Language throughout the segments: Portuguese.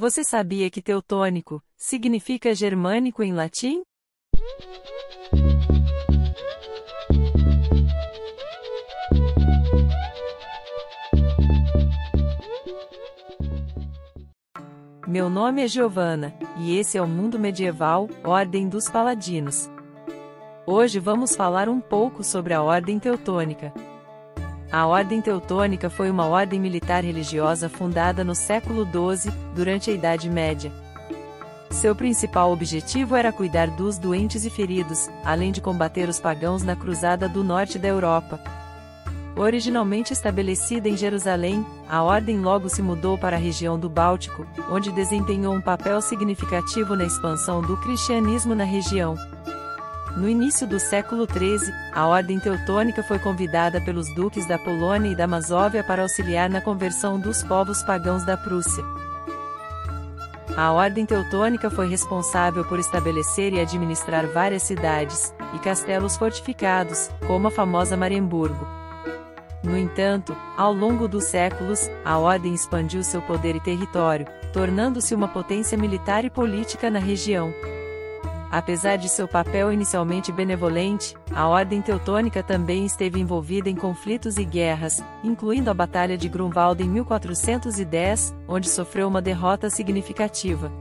Você sabia que teutônico significa germânico em latim? Meu nome é Giovana, e esse é o Mundo Medieval, Ordem dos Paladinos. Hoje vamos falar um pouco sobre a Ordem Teutônica. A Ordem Teutônica foi uma ordem militar religiosa fundada no século XII, durante a Idade Média. Seu principal objetivo era cuidar dos doentes e feridos, além de combater os pagãos na Cruzada do Norte da Europa. Originalmente estabelecida em Jerusalém, a ordem logo se mudou para a região do Báltico, onde desempenhou um papel significativo na expansão do cristianismo na região. No início do século XIII, a Ordem Teutônica foi convidada pelos duques da Polônia e da Masóvia para auxiliar na conversão dos povos pagãos da Prússia. A Ordem Teutônica foi responsável por estabelecer e administrar várias cidades e castelos fortificados, como a famosa Mariemburgo. No entanto, ao longo dos séculos, a Ordem expandiu seu poder e território, tornando-se uma potência militar e política na região. Apesar de seu papel inicialmente benevolente, a Ordem Teutônica também esteve envolvida em conflitos e guerras, incluindo a Batalha de Grunwald em 1410, onde sofreu uma derrota significativa.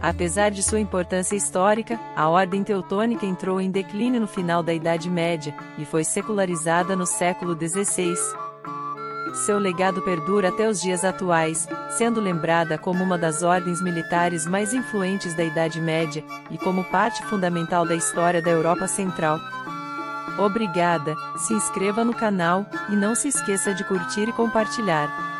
Apesar de sua importância histórica, a Ordem Teutônica entrou em declínio no final da Idade Média, e foi secularizada no século XVI. Seu legado perdura até os dias atuais, sendo lembrada como uma das ordens militares mais influentes da Idade Média, e como parte fundamental da história da Europa Central. Obrigada, se inscreva no canal, e não se esqueça de curtir e compartilhar.